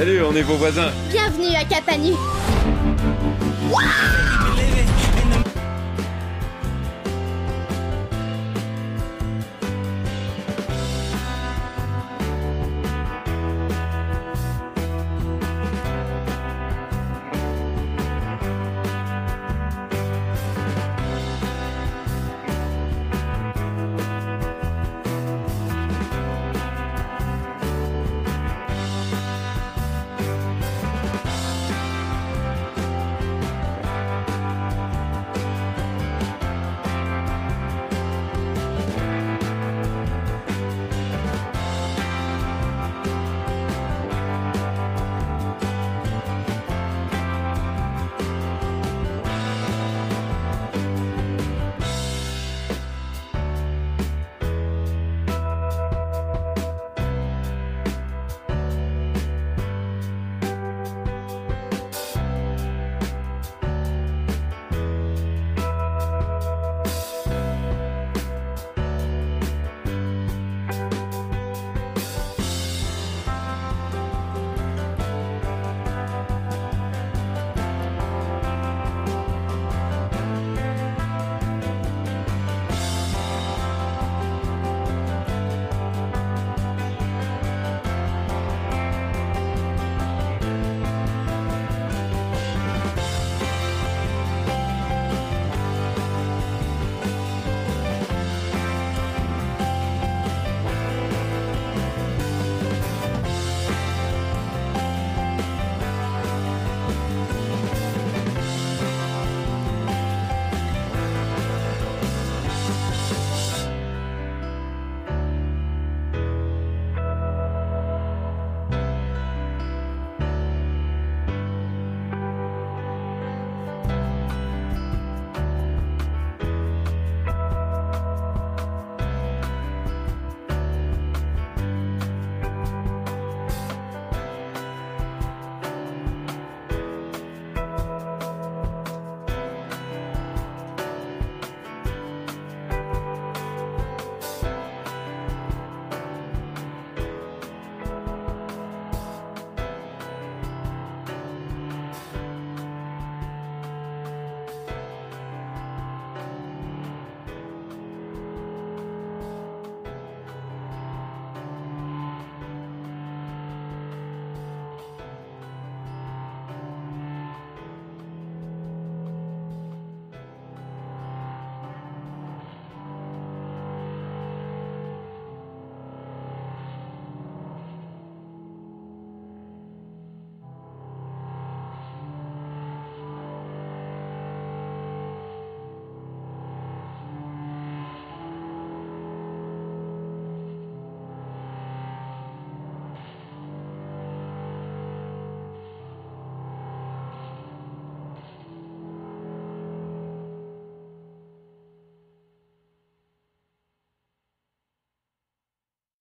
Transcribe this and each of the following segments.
Salut, on est vos voisins. Bienvenue à Capanu.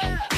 Yeah.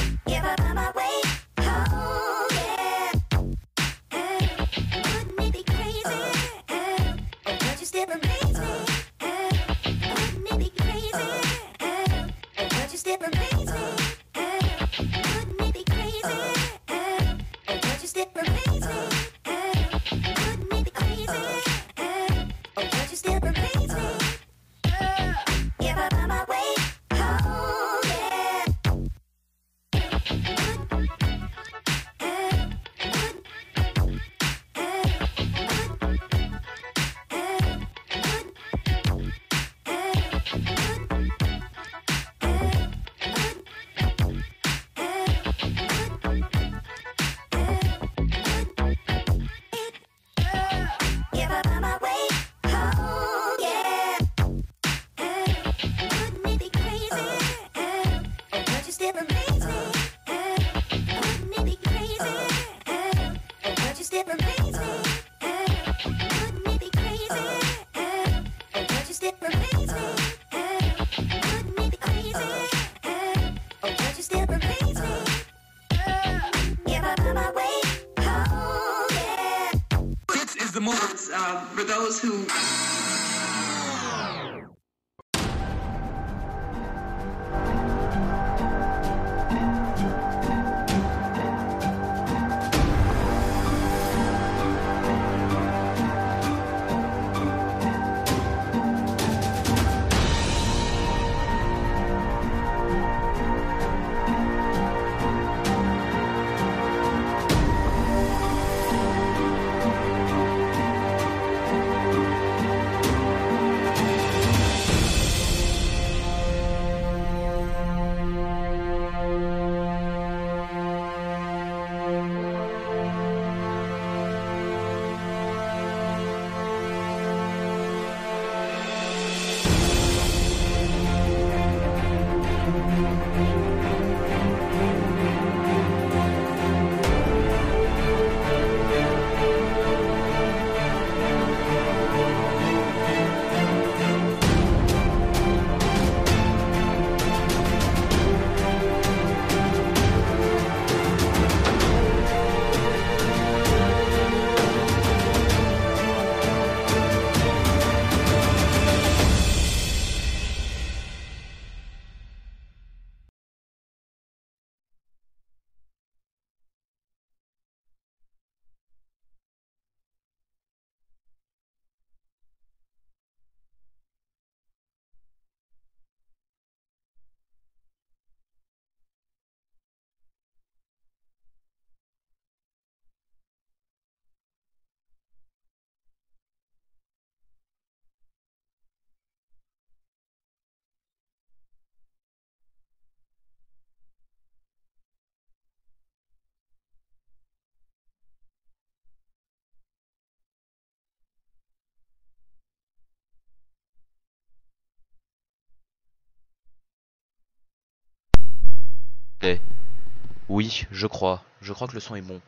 Oui, je crois. Je crois que le son est bon.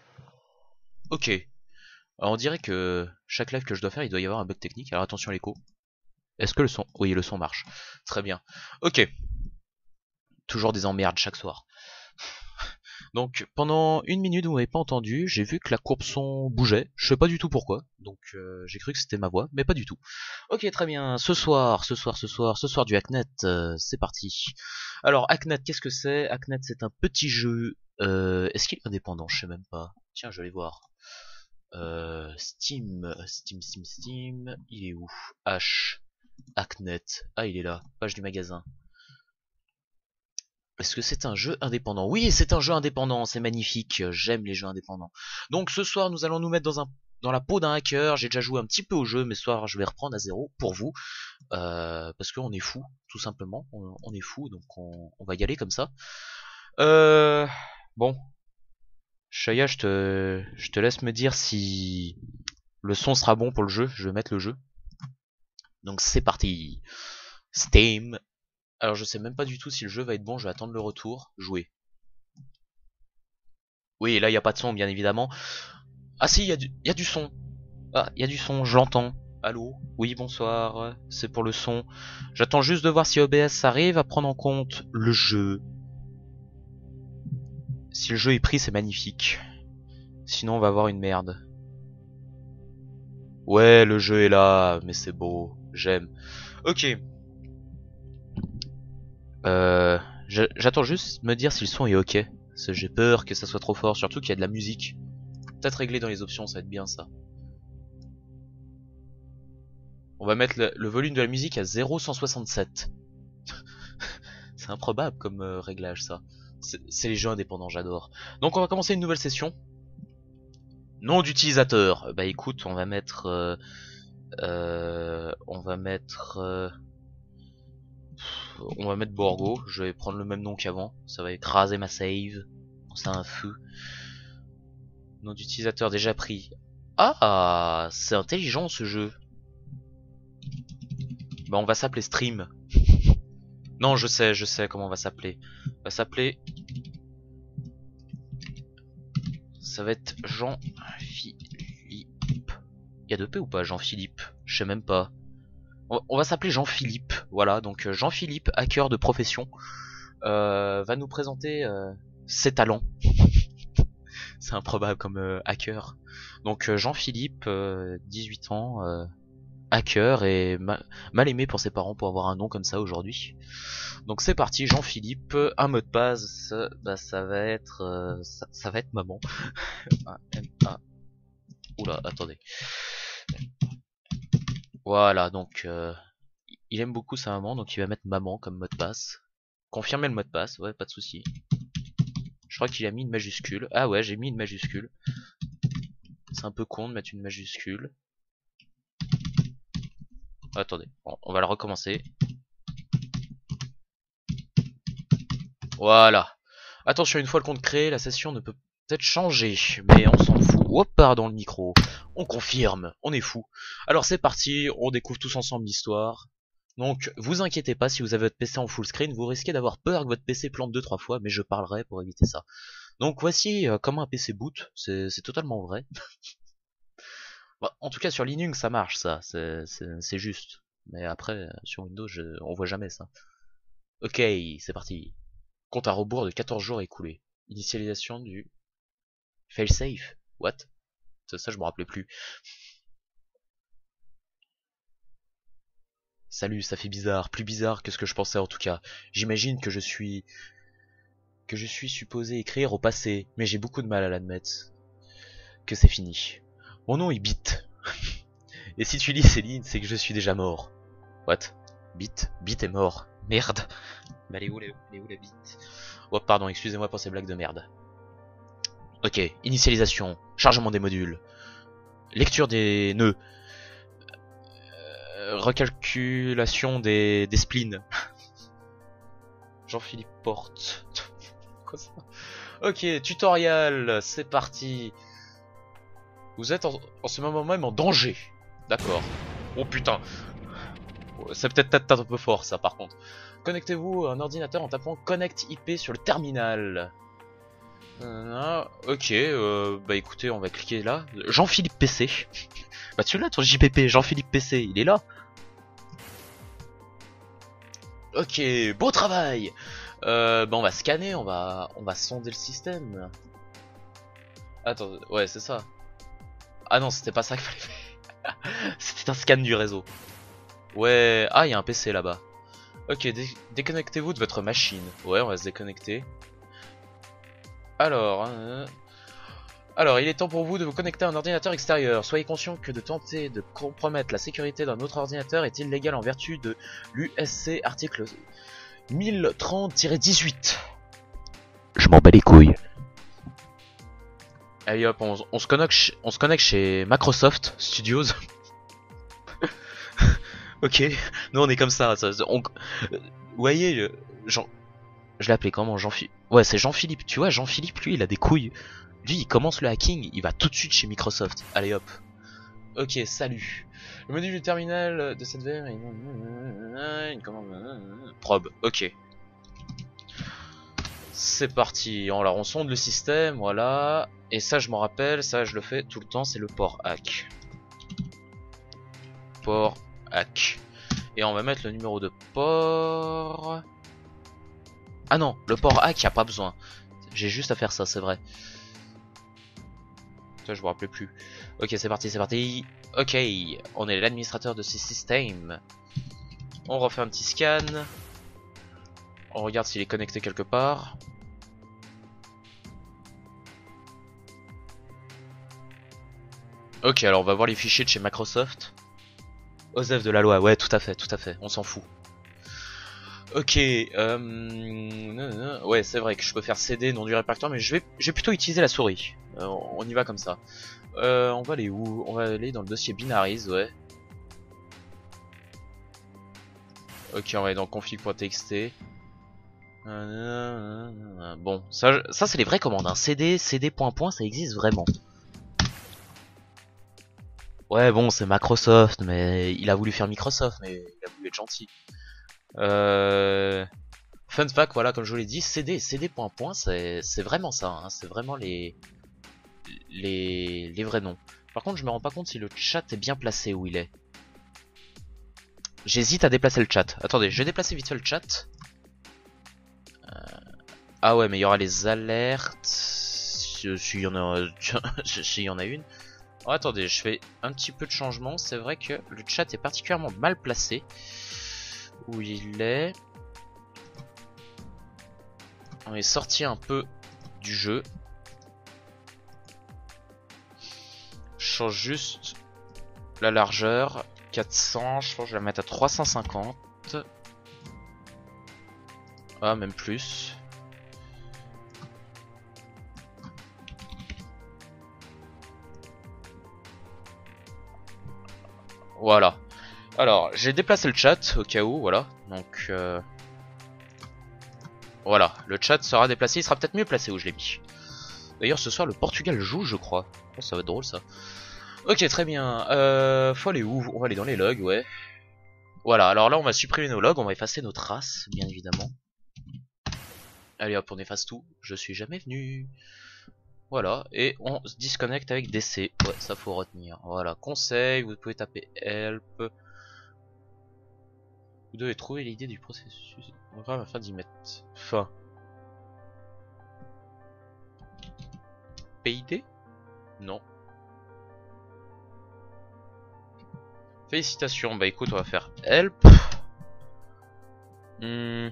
Ok. Alors on dirait que chaque live que je dois faire, il doit y avoir un bug technique. Alors attention à l'écho. Est-ce que le son... Oui, le son marche? Très bien. Ok. Toujours des emmerdes chaque soir. Donc pendant une minute, vous m'avez pas entendu. J'ai vu que la courbe son bougeait. Je sais pas du tout pourquoi. Donc euh, j'ai cru que c'était ma voix, mais pas du tout. Ok, très bien. Ce soir, ce soir, ce soir, ce soir du Hacknet, euh, c'est parti. Alors Hacknet, qu'est-ce que c'est? Hacknet, c'est un petit jeu. Euh, Est-ce qu'il est indépendant? Je sais même pas. Tiens, je vais voir. Steam, Steam, Steam, Steam. Il est où? H. Hacknet. Ah, il est là. Page du magasin. Est-ce que c'est un jeu indépendant. Oui, c'est un jeu indépendant, c'est magnifique, j'aime les jeux indépendants. Donc ce soir, nous allons nous mettre dans, la peau d'un hacker, j'ai déjà joué un petit peu au jeu, mais ce soir, je vais reprendre à zéro pour vous, euh, parce qu'on est fou, tout simplement, on, est fou, donc on, on, va y aller comme ça. Euh, bon, Shaya, je te, je te laisse me dire si le son sera bon pour le jeu, je vais mettre le jeu. Donc c'est parti. Steam alors je sais même pas du tout si le jeu va être bon, je vais attendre le retour, jouer. Oui, là il n'y a pas de son bien évidemment. Ah si, il y, a du, son. Ah, il y a du son, je l'entends. Allô? Oui, bonsoir. C'est pour le son. J'attends juste de voir si OBS arrive à prendre en compte le jeu. Si le jeu est pris, c'est magnifique. Sinon, on va avoir une merde. Ouais, le jeu est là, mais c'est beau. J'aime. Ok. Euh, J'attends juste me dire si le son est ok. J'ai peur que ça soit trop fort, surtout qu'il y a de la musique. Peut-être régler dans les options, ça va être bien ça. On va mettre le, volume de la musique à 0,167. c'est improbable comme euh, réglage ça. C'est les jeux indépendants, j'adore. Donc on va commencer une nouvelle session. Nom d'utilisateur. Euh, Bah écoute, on va mettre... euh, euh, on va mettre... on va mettre Borgo. Je vais prendre le même nom qu'avant. Ça va écraser ma save. C'est un feu. Nom d'utilisateur déjà pris. Ah, c'est intelligent ce jeu. Bah on va s'appeler Stream. Non, je sais, je sais comment on va s'appeler. On va s'appeler... Ça va être Jean-Philippe. Il y a deux P ou pas Jean-Philippe? Je sais même pas. On va s'appeler Jean-Philippe. Voilà, donc euh, Jean-Philippe, hacker de profession, euh, va nous présenter euh, ses talents. C'est improbable comme hacker. Donc Jean-Philippe, euh, 18 ans, hacker et ma- mal aimé pour ses parents pour avoir un nom comme ça aujourd'hui. Donc c'est parti, Jean-Philippe, un mot de passe, bah, ça va être euh, ça, ça va être maman. A, M, A. Oula, attendez. Voilà, donc euh, il aime beaucoup sa maman, donc il va mettre maman comme mot de passe. Confirmer le mot de passe, ouais, pas de souci. Je crois qu'il a mis une majuscule. Ah ouais, j'ai mis une majuscule. C'est un peu con de mettre une majuscule. Attendez, bon, on va le recommencer. Voilà. Attention, une fois le compte créé, la session ne peut peut-être changer, mais on s'en fout. Hop, pardon le micro. On confirme, on est fou. Alors c'est parti, on découvre tous ensemble l'histoire. Donc, vous inquiétez pas, si vous avez votre PC en full screen, vous risquez d'avoir peur que votre PC plante deux trois fois, mais je parlerai pour éviter ça. Donc voici euh, comment un PC boot, c'est totalement vrai. Bah, en tout cas sur Linux ça marche ça, c'est juste. Mais après, euh, sur Windows, je- on voit jamais ça. Ok, c'est parti. Compte à rebours de 14 jours écoulés. Initialisation du failsafe. What? Ça, ça, je me rappelais plus. Salut, ça fait bizarre, plus bizarre que ce que je pensais en tout cas. J'imagine que je suis que je suis supposé écrire au passé, mais j'ai beaucoup de mal à l'admettre. Que c'est fini. Mon nom est Bit. Et si tu lis ces lignes, c'est que je suis déjà mort. What? Bit? Bit est mort. Merde. Mais elle est où, elle est où la bite Oh pardon, excusez-moi pour ces blagues de merde. Ok, initialisation, chargement des modules, lecture des nœuds, euh, recalculation des, spleens. Jean-Philippe Porte. Quoi ça Ok, tutoriel, c'est parti. Vous êtes en, en ce moment même en danger. D'accord. Oh putain. C'est peut-être un peu fort ça par contre. Connectez-vous à un ordinateur en tapant Connect IP sur le terminal. Euh, ok, euh, bah écoutez, on va cliquer là. Jean-Philippe PC. Bah tu l'as ton JPP, Jean-Philippe PC, il est là. Ok, beau travail. Euh, bah on va scanner, on va, on va sonder le système. Attends, ouais c'est ça. Ah non, c'était pas ça qu'il fallait faire. c'était un scan du réseau. Ouais, ah il y a un PC là-bas. Ok, dé- déconnectez-vous de votre machine. Ouais, on va se déconnecter. Alors, euh, alors, il est temps pour vous de vous connecter à un ordinateur extérieur. Soyez conscient que de tenter de compromettre la sécurité d'un autre ordinateur est illégal en vertu de l'USC article 1030-18. Je m'en bats les couilles. Allez hop, on, on se connecte, on se connecte chez Microsoft Studios. ok, nous on est comme ça. ça- ça- on- vous voyez, Jean, je l'ai appelé comment Jean-Philippe Ouais, c'est Jean-Philippe. Tu vois, Jean-Philippe, lui, il a des couilles. Lui, il commence le hacking, il va tout de suite chez Microsoft. Allez hop. Ok, salut. Le menu du terminal de cette VR est... Une. Probe, ok. C'est parti. Alors, on sonde le système, voilà. Et ça, je m'en rappelle, ça, je le fais tout le temps, c'est le port hack. port hack. Et on va mettre le numéro de port. Ah non, le port hack, y a pas besoin. J'ai juste à faire ça, c'est vrai. Ça, je me rappelais plus. Ok, c'est parti, c'est parti. Ok, on est l'administrateur de ces systèmes. On refait un petit scan. On regarde s'il est connecté quelque part. Ok, alors on va voir les fichiers de chez Microsoft. OSEF de la loi, ouais, tout à fait, tout à fait, on s'en fout. Ok, euh, ouais, c'est vrai que je peux faire CD non du répertoire, mais je vais, je vais plutôt utiliser la souris. Euh, on y va comme ça. Euh, on va aller où? On va aller dans le dossier binaries, ouais. Ok, on va aller dans config.txt. Bon, ça, ça c'est les vraies commandes. Hein. CD, CD point point, ça existe vraiment. Ouais, bon, c'est Microsoft, mais il a voulu faire Microsoft, mais il a voulu être gentil. Euh... Fun fact, voilà, comme je vous l'ai dit, CD, CD point point, c'est vraiment ça. Hein. C'est vraiment les, les les vrais noms. Par contre, je me rends pas compte si le chat est bien placé où il est. J'hésite à déplacer le chat. Attendez, je vais déplacer vite fait le chat. Euh, Ah ouais, mais il y aura les alertes. Si- S'il y en a, s'il y en a une. Oh, attendez, je fais un petit peu de changement. C'est vrai que le chat est particulièrement mal placé. Où il est. On est sorti un peu du jeu. Je change juste la largeur. 400, je pense je vais la mettre à 350. Ah, même plus. Voilà. Alors, j'ai déplacé le chat au cas où, voilà. Donc, euh... voilà, le chat sera déplacé. Il sera peut-être mieux placé où je l'ai mis. D'ailleurs, ce soir, le Portugal joue, je crois. Oh, ça va être drôle, ça. Ok, très bien. Euh, faut aller où? On va aller dans les logs, ouais. Voilà, alors là, on va supprimer nos logs. On va effacer nos traces, bien évidemment. Allez hop, on efface tout. Je suis jamais venu. Voilà, et on se disconnecte avec DC. Ouais, ça faut retenir. Voilà, conseil, vous pouvez taper help. Vous devez trouver l'idée du processus programme afin d'y mettre fin. PID Non. Félicitations, bah écoute, on va faire help. Hmm.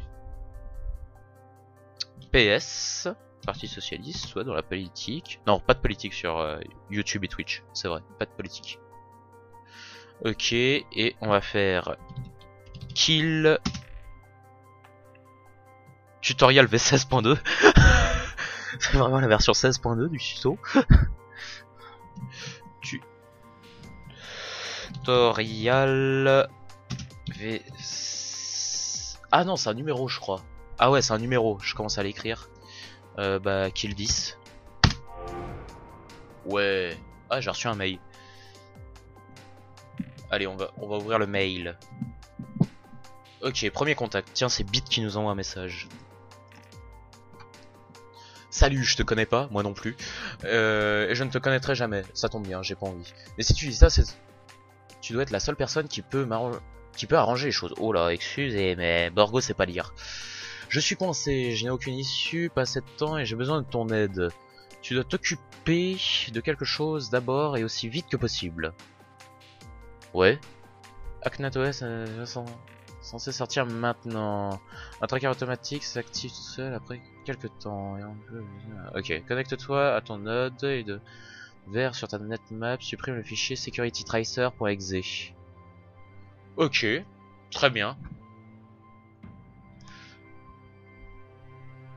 PS, Parti Socialiste, soit dans la politique. Non, pas de politique sur euh, YouTube et Twitch, c'est vrai, pas de politique. Ok, et on va faire kill tutorial V16.2. c'est vraiment la version 16.2 du tuto. Tutorial V. Ah non, c'est un numéro, je crois. Ah ouais, c'est un numéro. Je commence à l'écrire. Euh, bah, kill 10. Ouais. Ah, j'ai reçu un mail. Allez, on va, on va ouvrir le mail. Ok, premier contact. Tiens, c'est Bit qui nous envoie un message. Salut, je te connais pas, moi non plus. Euh, et je ne te connaîtrai jamais. Ça tombe bien, j'ai pas envie. Mais si tu dis ça, c'est... Tu dois être la seule personne qui peut. Qui peut arranger les choses. Oh là, excusez, mais Borgo c'est pas lire. Je suis coincé, je n'ai aucune issue, pas assez de temps et j'ai besoin de ton aide. Tu dois t'occuper de quelque chose d'abord et aussi vite que possible. Ouais. AcnaTOS euh, censé sortir maintenant. Un tracker automatique s'active tout seul après quelques temps. Ok, connecte-toi à ton node et de vers sur ta netmap, supprime le fichier securitytracer.exe. Ok, très bien.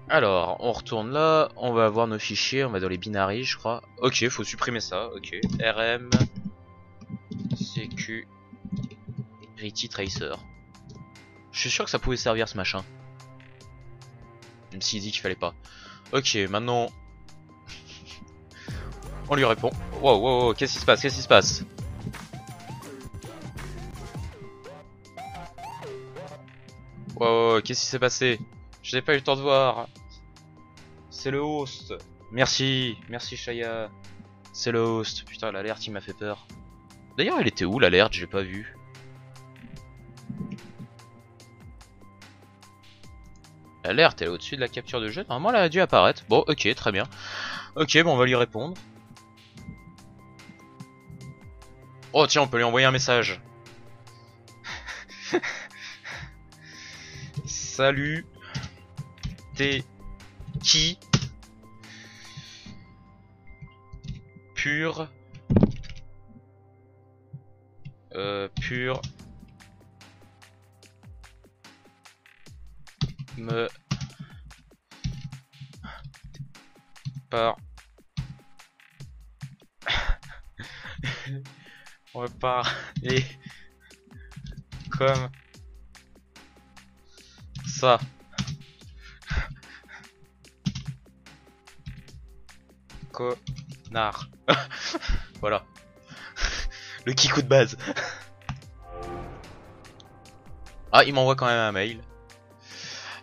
Alors, on retourne là, on va avoir nos fichiers, on va dans les binaries, je crois. Ok, faut supprimer ça, ok. RM Security Tracer. Je suis sûr que ça pouvait servir ce machin. Même s'il dit qu'il fallait pas. Ok, maintenant... on lui répond. Wow, wow, wow, qu'est-ce qui se passe Qu'est-ce qui se passe? Wow, qu'est-ce qui s'est passé? Je n'ai pas eu le temps de voir. C'est le host. Merci, merci Shaya. C'est le host. Putain, l'alerte il m'a fait peur. D'ailleurs, elle était où l'alerte? J'ai pas vu. L'alerte, elle est au-dessus de la capture de jeu. Normalement, elle a dû apparaître. Bon, ok, très bien. Ok, bon, on va lui répondre. Oh, tiens, on peut lui envoyer un message. Salut. T'es qui? Pur. Euh, pur. Me. Par. On va parler comme ça. Connard. voilà. Le kikou de base. ah, il m'envoie quand même un mail.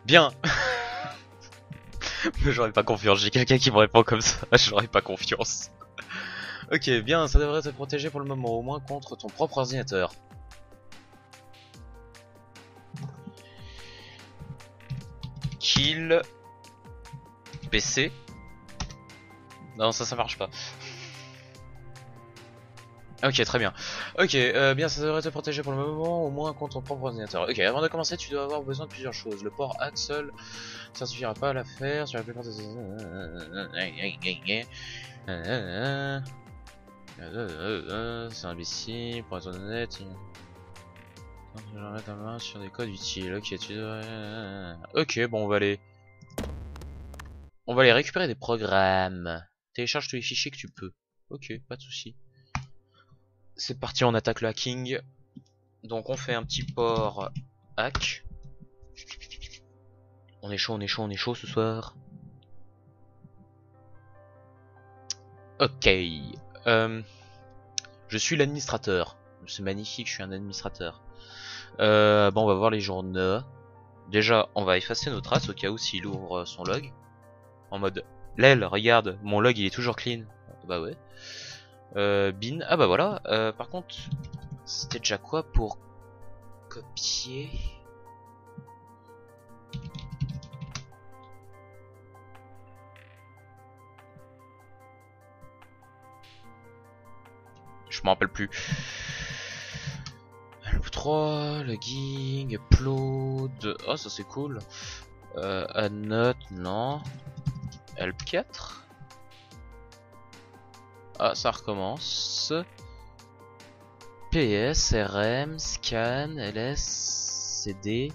Bien. Mais j'aurais pas confiance. J'ai quelqu'un qui me répond comme ça. J'aurais pas confiance. ok, bien, ça devrait te protéger pour le moment, au moins contre ton propre ordinateur. Kill PC. Non, ça, ça marche pas. Ok, très bien. Ok, euh, bien, ça devrait te protéger pour le moment, au moins contre ton propre ordinateur. Ok, avant de commencer, tu dois avoir besoin de plusieurs choses. Le port seul, ça suffira pas à la faire. Sur la plupart des... C'est imbécile, pour être honnête. Je vais mettre la main sur des codes utiles. Ok, tu devrais... Ok, bon, on va aller... On va aller récupérer des programmes. Télécharge tous les fichiers que tu peux. Ok, pas de soucis. C'est parti, on attaque le hacking. Donc on fait un petit port hack. On est chaud, on est chaud, on est chaud ce soir. Ok. Euh, je suis l'administrateur. C'est magnifique, je suis un administrateur. Euh, bon, on va voir les journaux. Déjà, on va effacer nos traces au cas où s'il ouvre son log. En mode, l'aile, regarde, mon log il est toujours clean. Bah ouais. Euh, bin, ah bah voilà. Euh, par contre, c'était déjà quoi pour copier? Je m'en rappelle plus. Help 3, logging, upload. Oh, ça c'est cool. Euh, note, non. Help 4. Ah, ça recommence. PS, RM, scan, LS, CD,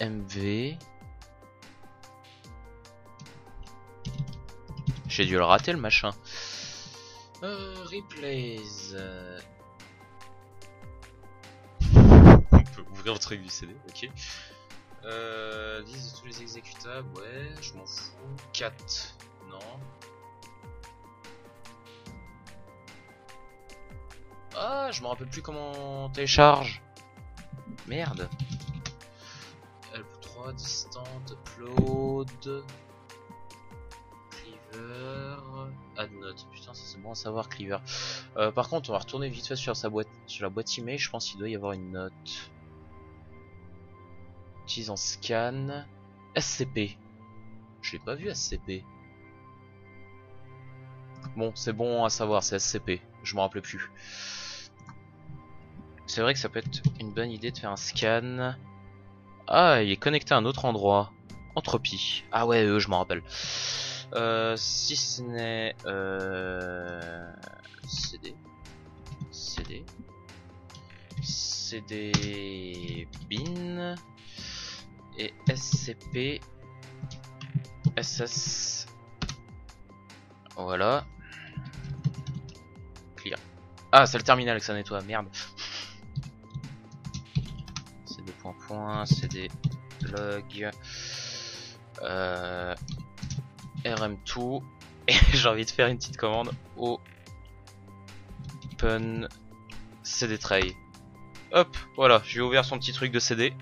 MV. J'ai dû le rater le machin. Euh, replays. On peut ouvrir le truc du CD, ok. Euh, liste de tous les exécutables, ouais, je m'en fous. 4, non. Ah, je me rappelle plus comment on télécharge. Merde. Help3, distant, upload. Cleaver. Add note. Putain, ça c'est bon à savoir, Cleaver. Euh, par contre, on va retourner vite fait sur sa boîte, sur la boîte email. Je pense qu'il doit y avoir une note. Utilise en scan. SCP. Je l'ai pas vu SCP. Bon, c'est bon à savoir, c'est SCP. Je m'en rappelais plus. C'est vrai que ça peut être une bonne idée de faire un scan. Ah, il est connecté à un autre endroit. Entropie. Ah ouais, eux, je m'en rappelle. Euh, si ce n'est... Euh, CD. CD. CD bin. Et SCP. SS. Voilà. Clear. Ah, c'est le terminal que ça nettoie, merde. Point CD log. Euh, RM2. Et j'ai envie de faire une petite commande. Open CD tray. Hop, voilà, j'ai ouvert son petit truc de CD.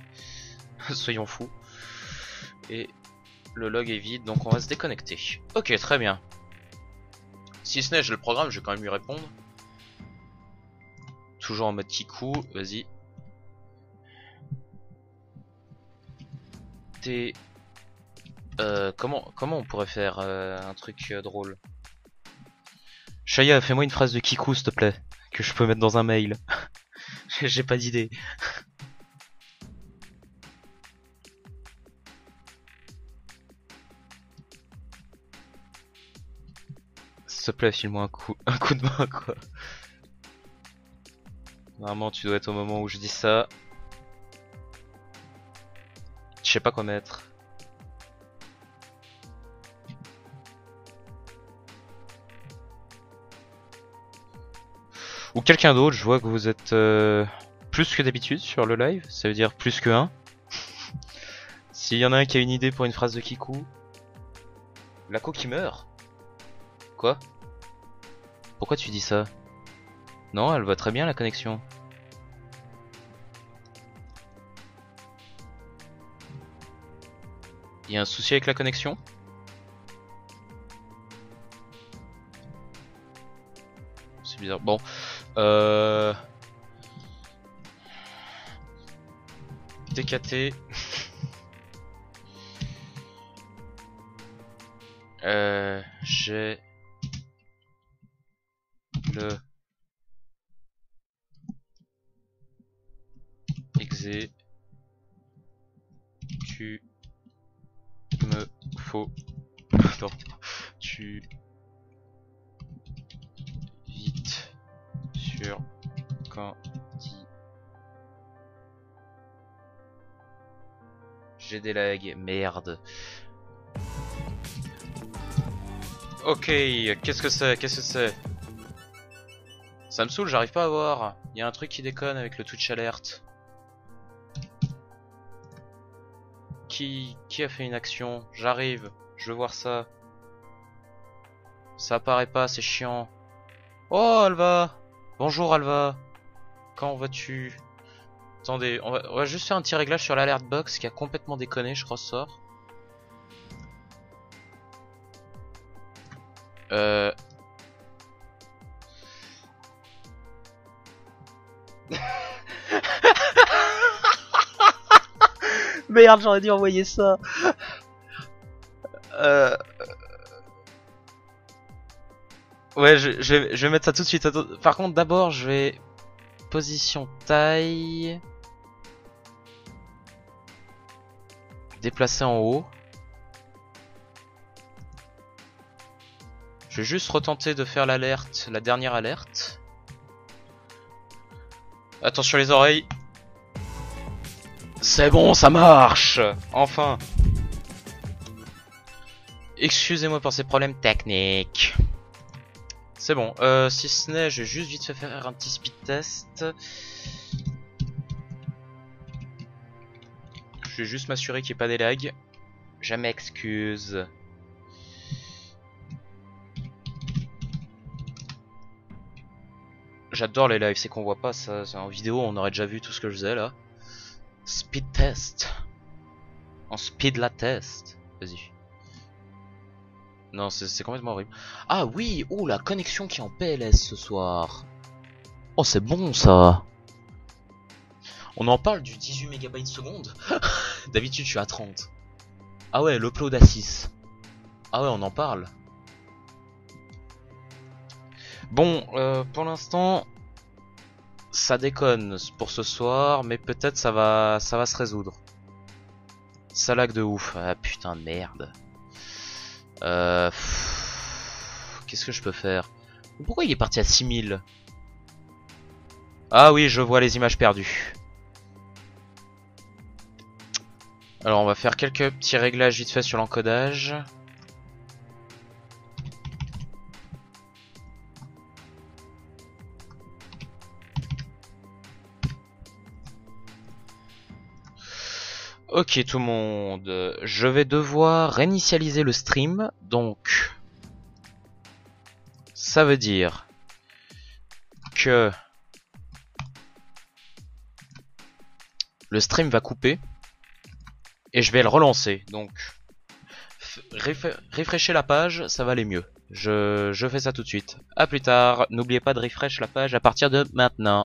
Soyons fous. Et le log est vide, donc on va se déconnecter. Ok, très bien. Si ce n'est, je le programme, je vais quand même lui répondre. Toujours en mode kikou, vas-y. Euh, comment comment on pourrait faire euh, un truc euh, drôle? Shaya, fais-moi une phrase de Kiku, s'il te plaît, que je peux mettre dans un mail. J'ai pas d'idée. S'il te plaît, file-moi un coup, un coup de main, quoi. Normalement, tu dois être au moment où je dis ça. Sais pas quoi mettre. Ou quelqu'un d'autre, je vois que vous êtes euh, plus que d'habitude sur le live, ça veut dire plus que un. S'il y en a un qui a une idée pour une phrase de Kiku. La co qui meurt Quoi? Pourquoi tu dis ça? Non, elle va très bien la connexion. Il y a un souci avec la connexion C'est bizarre. Bon. Euh... DKT. euh... J'ai... des lags, merde. Ok, qu'est-ce que c'est Qu'est-ce que c'est? Ça me saoule, j'arrive pas à voir. Il y a un truc qui déconne avec le Twitch Alert. Qui, qui a fait une action? J'arrive, je veux voir ça. Ça apparaît pas, c'est chiant. Oh, Alva Bonjour, Alva Quand vas-tu? Attendez, on va, on va juste faire un petit réglage sur l'alert box qui a complètement déconné, je crois, ce soir. Euh... Merde, j'aurais dû envoyer ça. Euh... Ouais, je, je, vais- je vais mettre ça tout de suite. Par contre, d'abord, je vais position taille, déplacer en haut. Je vais juste retenter de faire l'alerte, la dernière alerte. Attention les oreilles. C'est bon, ça marche Enfin Excusez-moi pour ces problèmes techniques. C'est bon, euh, si ce n'est, je vais juste vite faire un petit speed test. Je vais juste m'assurer qu'il n'y ait pas des lags. Je m'excuse. J'adore les lives, c'est qu'on voit pas ça. En vidéo, on aurait déjà vu tout ce que je faisais là. Speed test. En speed la test. Vas-y. Non, c'est complètement horrible. Ah oui, oh la connexion qui est en PLS ce soir. Oh, c'est bon ça. On en parle du 18 MB seconde. D'habitude, je suis à 30. Ah ouais, l'upload à 6. Ah ouais, on en parle. Bon, euh, pour l'instant, ça déconne pour ce soir, mais peut-être ça va, ça va se résoudre. Ça lag de ouf. Ah putain de merde. Euh... Qu'est-ce que je peux faire? Pourquoi il est parti à 6000 Ah oui, je vois les images perdues. Alors on va faire quelques petits réglages vite fait sur l'encodage. Ok tout le monde, je vais devoir réinitialiser le stream, donc ça veut dire que le stream va couper et je vais le relancer. Donc refresher la page, ça va aller mieux. Je, je fais ça tout de suite. À plus tard, n'oubliez pas de refresh la page à partir de maintenant.